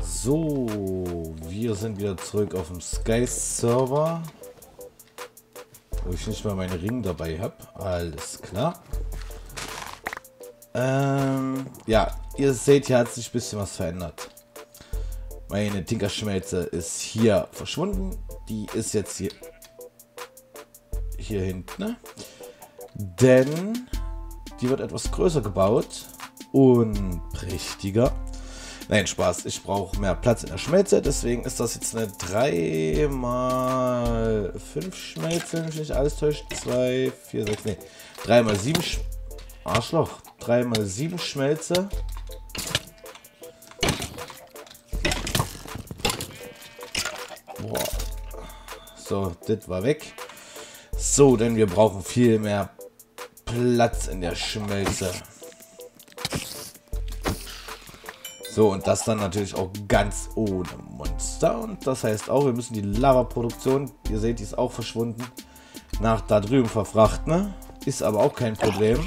So, wir sind wieder zurück auf dem Sky-Server. Wo ich nicht mal meinen Ring dabei habe. Alles klar. Ähm, ja, ihr seht, hier hat sich ein bisschen was verändert. Meine Tinkerschmelze ist hier verschwunden. Die ist jetzt hier, hier hinten. Ne? Denn die wird etwas größer gebaut und prächtiger. Nein, Spaß. Ich brauche mehr Platz in der Schmelze. Deswegen ist das jetzt eine 3 mal 5 Schmelze, wenn mich nicht alles täuscht. 2, 4, 6, nee. 3 mal 7 Sch Arschloch. 3 mal 7 Schmelze. So, das war weg. So, denn wir brauchen viel mehr Platz in der Schmelze. So, und das dann natürlich auch ganz ohne Monster. Und das heißt auch, wir müssen die Lava-Produktion, ihr seht, die ist auch verschwunden, nach da drüben verfrachten. Ne? Ist aber auch kein Problem.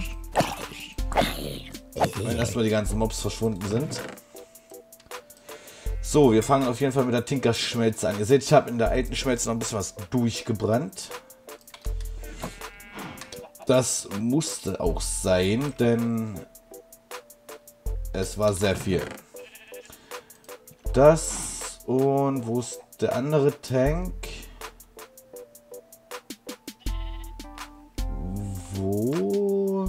Wenn erstmal die ganzen Mobs verschwunden sind. So, wir fangen auf jeden Fall mit der Tinkerschmelze an. Ihr seht, ich habe in der alten Schmelze noch ein bisschen was durchgebrannt. Das musste auch sein, denn es war sehr viel. Das und wo ist der andere Tank? Wo?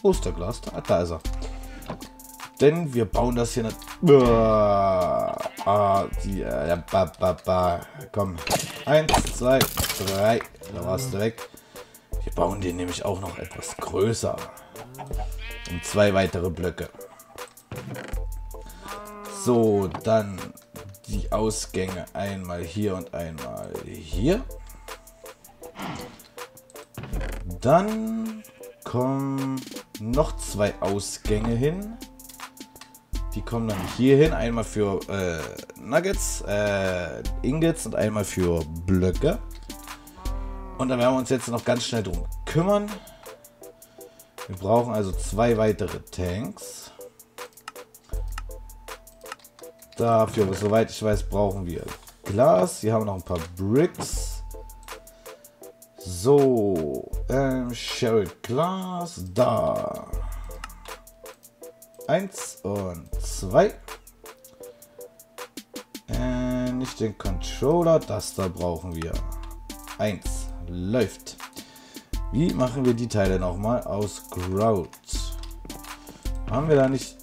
Wo ist der Glas? Da, da ist er. Denn wir bauen das hier nicht. Ah, die, äh, ba, ba, ba. Komm. Eins, zwei, drei. Da warst du weg. Wir bauen den nämlich auch noch etwas größer. Um zwei weitere Blöcke. So, dann die Ausgänge einmal hier und einmal hier. Dann kommen noch zwei Ausgänge hin. Die kommen dann hier hin. Einmal für äh, Nuggets, äh, Ingots und einmal für Blöcke. Und dann werden wir uns jetzt noch ganz schnell drum kümmern. Wir brauchen also zwei weitere Tanks. Dafür, soweit ich weiß, brauchen wir Glas. Hier haben wir noch ein paar Bricks. So, ähm, Sherrod Glas, da. Eins und zwei. Äh, nicht den Controller, das da brauchen wir. Eins, läuft. Wie machen wir die Teile nochmal? Aus Grout. Haben wir da nicht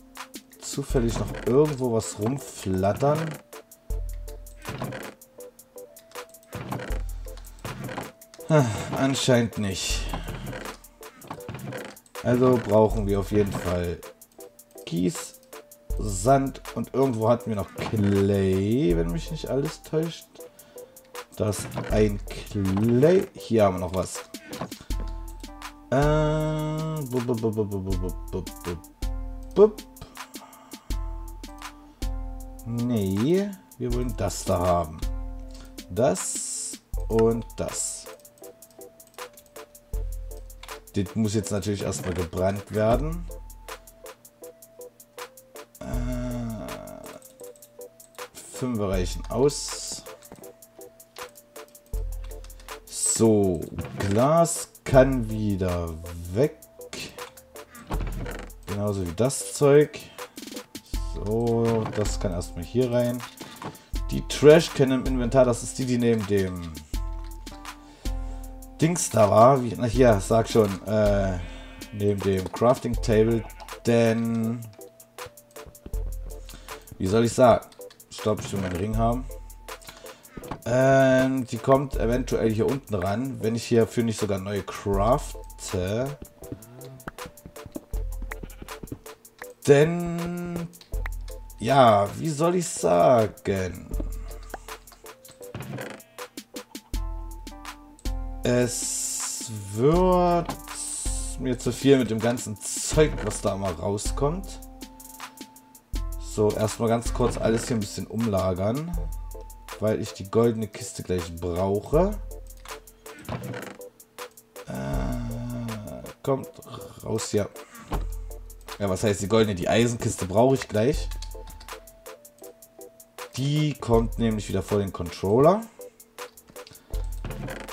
zufällig noch irgendwo was rumflattern? Hm, anscheinend nicht. Also brauchen wir auf jeden Fall Kies, Sand und irgendwo hatten wir noch Clay, wenn mich nicht alles täuscht. Das ein Clay. Hier haben wir noch was. Äh, bub, bub, bub, Nee, wir wollen das da haben. Das und das. Das muss jetzt natürlich erstmal gebrannt werden. Fünf reichen aus. So, Glas kann wieder weg. Genauso wie das Zeug. So, das kann erstmal hier rein. Die Trash can im Inventar, das ist die, die neben dem Dings da war. Wie, na hier, sag schon. Äh, neben dem Crafting Table. Denn. Wie soll ich sagen? Ich glaube, ich will meinen Ring haben. Ähm, die kommt eventuell hier unten ran, wenn ich hierfür nicht sogar neue crafte. Denn, ja, wie soll ich sagen? Es wird mir zu viel mit dem ganzen Zeug, was da mal rauskommt. So, erstmal ganz kurz alles hier ein bisschen umlagern. weil ich die goldene Kiste gleich brauche. Äh, kommt raus hier. Ja, was heißt die goldene? Die Eisenkiste brauche ich gleich. Die kommt nämlich wieder vor den Controller.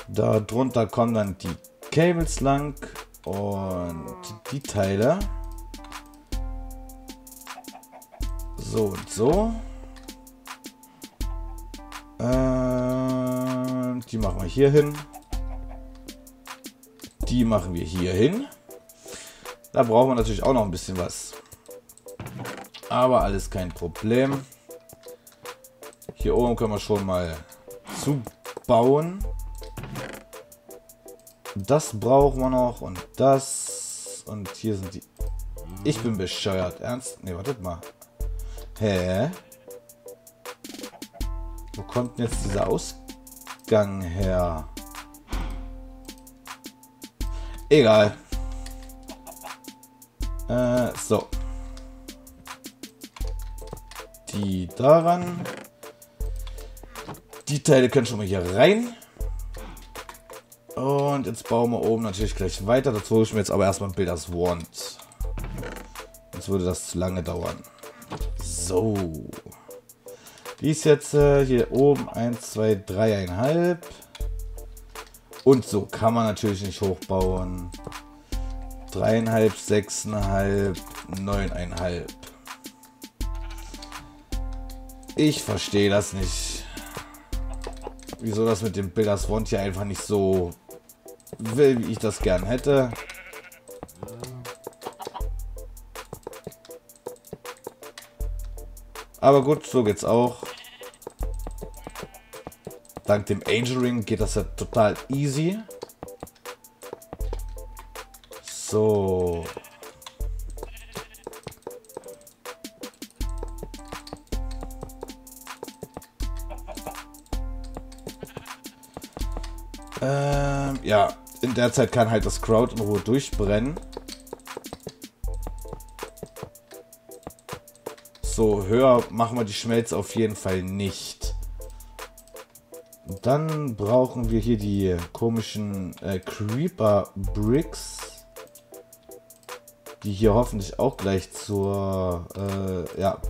Darunter kommen dann die Cables lang und die Teile. So und so. Ähm, die machen wir hier hin. Die machen wir hier hin. Da brauchen wir natürlich auch noch ein bisschen was. Aber alles kein Problem. Hier oben können wir schon mal zubauen. Das brauchen wir noch und das. Und hier sind die... Ich bin bescheuert. Ernst? Ne, wartet mal. Hä? Wo kommt denn jetzt dieser Ausgang her? Egal. Äh, so. Die daran. Die Teile können schon mal hier rein. Und jetzt bauen wir oben natürlich gleich weiter. Dazu hole ich mir jetzt aber erstmal ein Bild als Wand. Sonst würde das zu lange dauern. So. Die ist jetzt äh, hier oben 1, 2, 3,5. Und so kann man natürlich nicht hochbauen. 3,5, 6,5, 9,5. Ich verstehe das nicht. Wieso das mit dem Bilders Wand hier einfach nicht so will, wie ich das gern hätte. Aber gut, so geht's auch. Dank dem Angel Ring geht das ja total easy. So. Ähm, ja, in der Zeit kann halt das Crowd in Ruhe durchbrennen. So, höher machen wir die Schmelze auf jeden Fall nicht. Dann brauchen wir hier die komischen äh, Creeper Bricks. Die hier hoffentlich auch gleich zur, äh, ja,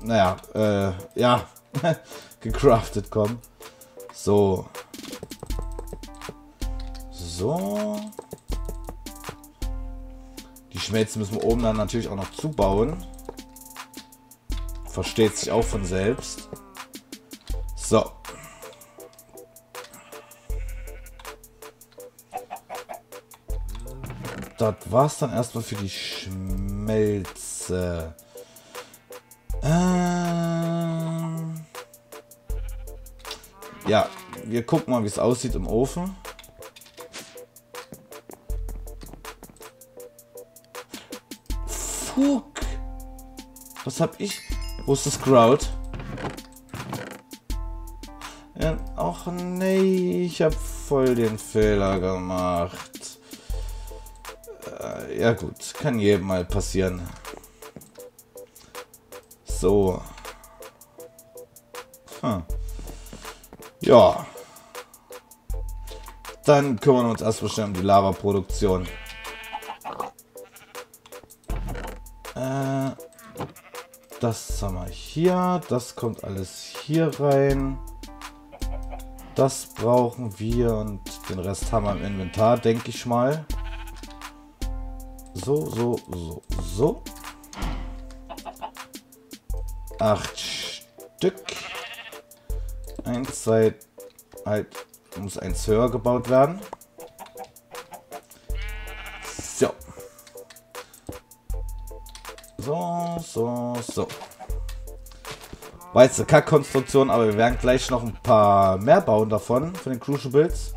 naja, äh, ja, gecraftet kommen. So. So. Die Schmelze müssen wir oben dann natürlich auch noch zubauen. Versteht sich auch von selbst. So. Das war's dann erstmal für die Schmelze. Ähm ja, wir gucken mal, wie es aussieht im Ofen. Fuck. Was hab ich? Wo ist das Crowd? Ja, nee, ich habe voll den Fehler gemacht. Äh, ja gut, kann jedem mal passieren. So. Hm. Ja. Dann kümmern wir uns erstmal schnell um die Lava-Produktion. Das haben wir hier. Das kommt alles hier rein. Das brauchen wir und den Rest haben wir im Inventar, denke ich mal. So, so, so, so. Acht Stück. Eins, zwei, halt, muss eins höher gebaut werden. So, so, so. Eine Kack-Konstruktion, aber wir werden gleich noch ein paar mehr bauen davon, von den Crucibles.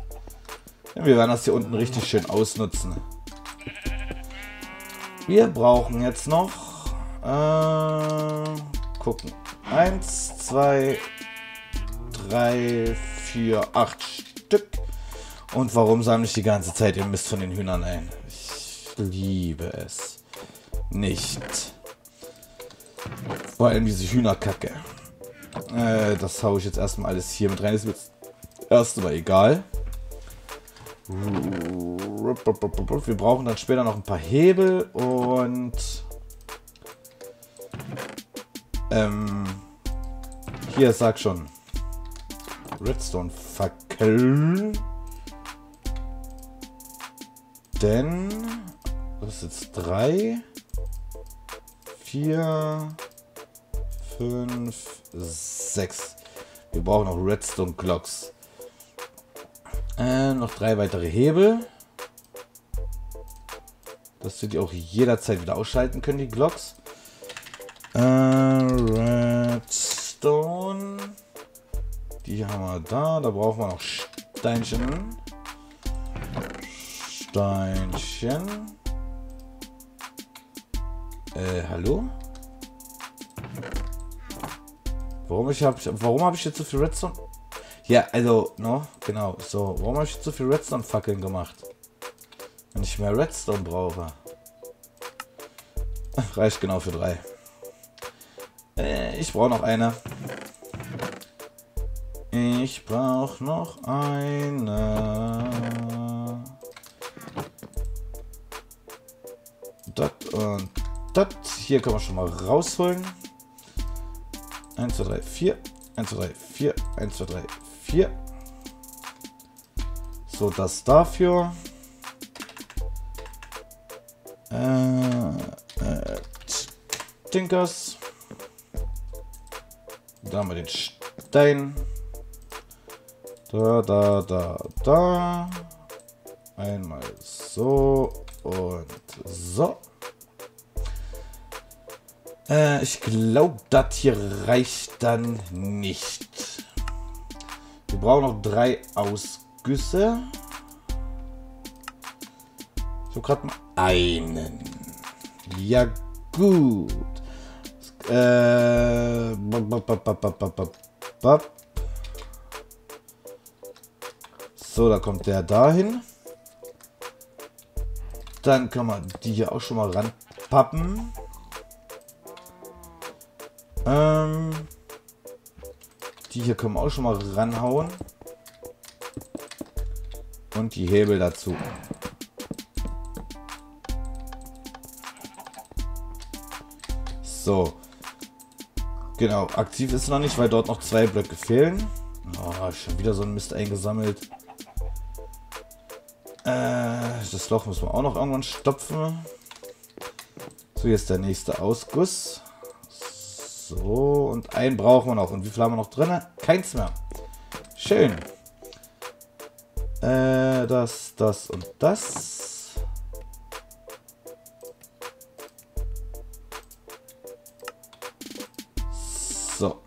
Ja, wir werden das hier unten richtig schön ausnutzen. Wir brauchen jetzt noch... Äh, gucken. Eins, zwei, drei, vier, acht Stück. Und warum sammle ich die ganze Zeit den Mist von den Hühnern ein? Ich liebe es. Nicht. Vor allem diese Hühnerkacke. Äh, das haue ich jetzt erstmal alles hier mit rein. Das wird erst aber egal. Wir brauchen dann später noch ein paar Hebel und ähm, hier sag schon Redstone Fackel. Denn das ist jetzt drei, vier, fünf, sechs. Wir brauchen noch Redstone Clocks. Äh, noch drei weitere Hebel. Dass wir die auch jederzeit wieder ausschalten können, die Glocks. Äh, Redstone. Die haben wir da. Da brauchen wir noch Steinchen. Steinchen. Äh, hallo? Warum ich hab, warum habe ich jetzt so viel Redstone? Ja, also, no, genau, so. Warum habe ich jetzt so viel Redstone-Fackeln gemacht? Wenn ich mehr Redstone brauche. Reicht genau für drei. Äh, ich brauche noch eine. Ich brauche noch eine. Das und das. Hier können wir schon mal rausholen. 1, 2, 3, 4. 1, 2, 3, 4. 1, 2, 3, 4. So, das dafür. Äh, äh, Tinkers. Da haben wir den Stein. Da, da, da, da. Einmal so und so. Äh, ich glaube, das hier reicht dann nicht. Wir brauchen noch drei Ausgüsse. Ich habe gerade einen. Ja, gut. Äh, so, da kommt der dahin. Dann kann man die hier auch schon mal ranpappen. Ähm, die hier können wir auch schon mal ranhauen. Und die Hebel dazu. So. Genau, aktiv ist noch nicht, weil dort noch zwei Blöcke fehlen. Oh, schon wieder so ein Mist eingesammelt. Äh, das Loch müssen wir auch noch irgendwann stopfen. So, ist der nächste Ausguss. So, und einen brauchen wir noch. Und wie viel haben wir noch drin? Keins mehr. Schön. Äh, das, das und das. So.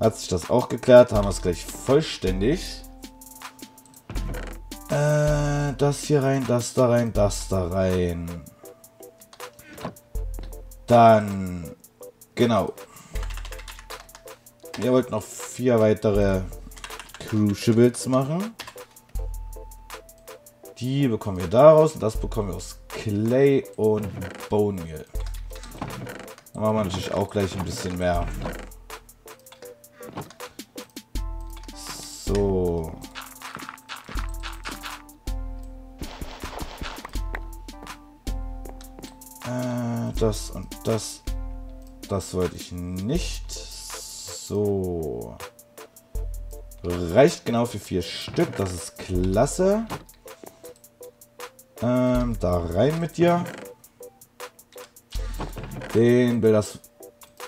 Hat sich das auch geklärt, haben wir es gleich vollständig. Äh, das hier rein, das da rein, das da rein. Dann, genau. Ihr wollt noch vier weitere Crucibles machen. Die bekommen wir daraus und das bekommen wir aus Clay und Bone Meal. Dann machen wir natürlich auch gleich ein bisschen mehr. Das und das. Das wollte ich nicht. So. Reicht genau für vier Stück. Das ist klasse. Ähm, da rein mit dir. Den Builders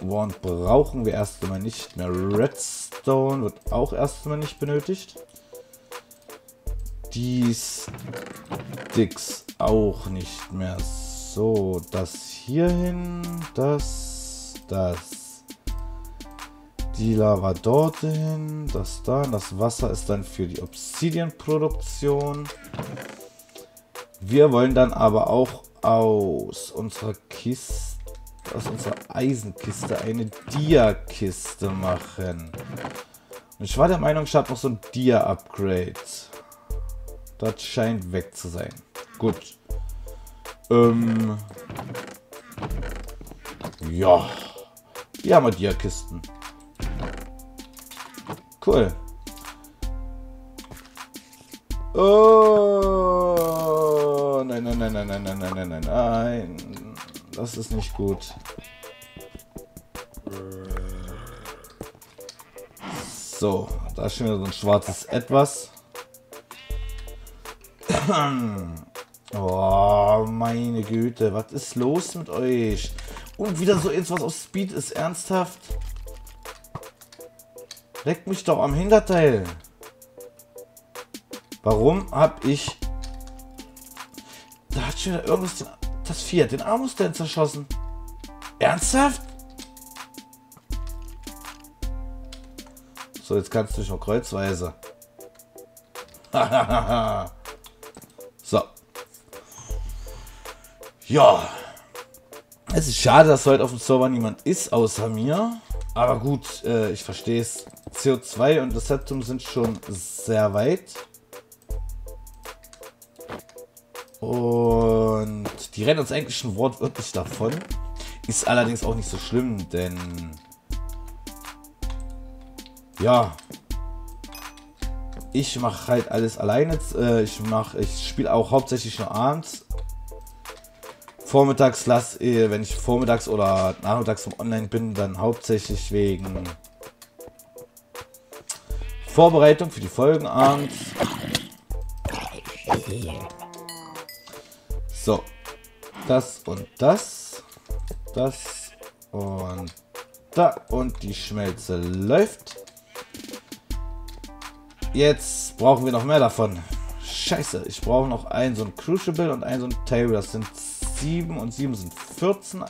Wand brauchen wir erst einmal nicht mehr. Redstone wird auch erst einmal nicht benötigt. Die Sticks auch nicht mehr. So, das hier hin, das, das. Die Lava dorthin, das da. Das Wasser ist dann für die Obsidian-Produktion. Wir wollen dann aber auch aus unserer Kiste aus unserer Eisenkiste eine Dia-Kiste machen. Und ich war der Meinung, ich habe noch so ein Dia-Upgrade. Das scheint weg zu sein. Gut. Ähm. Ja. Hier haben wir Dia-Kisten. Cool. Oh, nein, nein, nein, nein, nein, nein, nein, nein, nein, nein. Das ist nicht gut. So, da ist schon wieder so ein schwarzes Etwas. Oh, meine Güte, was ist los mit euch? Und wieder so etwas aus Speed ist ernsthaft. Leckt mich doch am Hinterteil. Warum hab ich... Da hat schon irgendwas den, das Fiat, den Armustern zerschossen. Ernsthaft? So, jetzt kannst du dich noch kreuzweise. so. Ja. Es ist schade, dass heute auf dem Server niemand ist, außer mir. Aber gut, äh, ich verstehe es. CO2 und das Septum sind schon sehr weit. Und die rennen uns eigentlich schon wortwörtlich davon. Ist allerdings auch nicht so schlimm, denn... Ja. Ich mache halt alles alleine. Äh, ich ich spiele auch hauptsächlich nur abends. Vormittags lass, wenn ich vormittags oder nachmittags vom Online bin, dann hauptsächlich wegen Vorbereitung für die Folgen abends. So. Das und das. Das und da. Und die Schmelze läuft. Jetzt brauchen wir noch mehr davon. Scheiße, ich brauche noch ein so ein Crucible und ein so ein Table. Das sind 7 und 7 sind 14.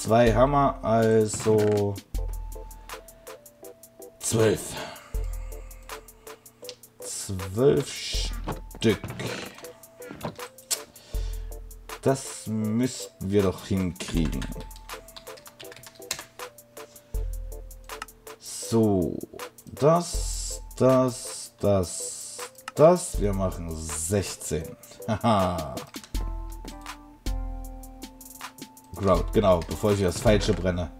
Zwei Hammer, also 12. 12 Stück. Das müssten wir doch hinkriegen. So, das, das, das, das. Wir machen 16. Haha. Grout, genau, bevor ich das Falsche brenne.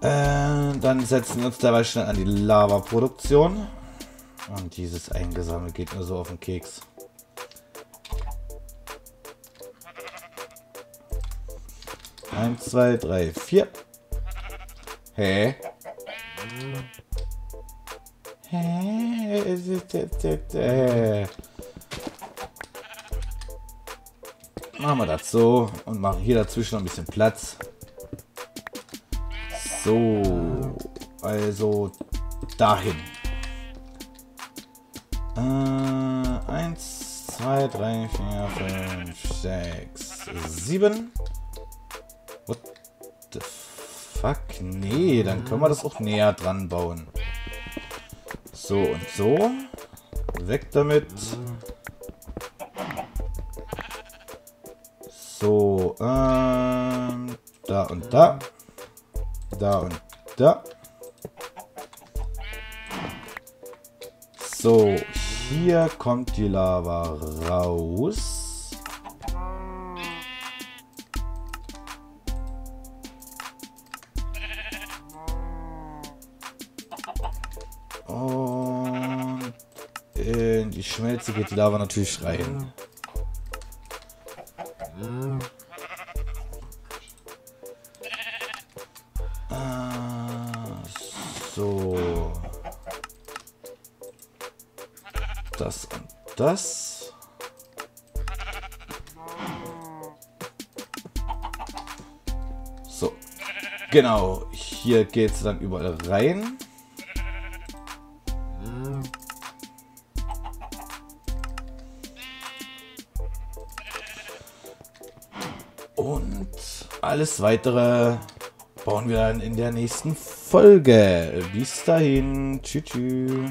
Äh, dann setzen wir uns dabei schnell an die Lava-Produktion. Und dieses Eingesammelt geht mir so auf den Keks. Eins, zwei, drei, vier. Hä? Hä? Machen wir das so und machen hier dazwischen noch ein bisschen Platz. So, also dahin. Äh, eins, zwei, drei, vier, fünf, sechs, sieben. What the fuck? Nee, dann können wir das auch näher dran bauen. So und so. Weg damit. Ähm, da und da. Da und da. So, hier kommt die Lava raus. Und in die Schmelze geht die Lava natürlich rein. Das. So. Genau. Hier geht es dann überall rein. Und alles weitere bauen wir dann in der nächsten Folge. Bis dahin. Tschüss. tschüss.